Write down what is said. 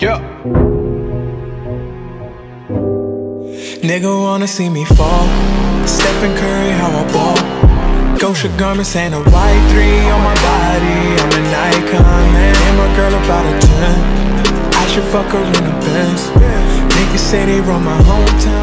Yeah. Nigga wanna see me fall. Stephen Curry, how I ball. Gosha garments and a white three on my body. I'm an icon, man. And my girl about a 10. I should fuck her in a Benz. Niggas say they run my hometown.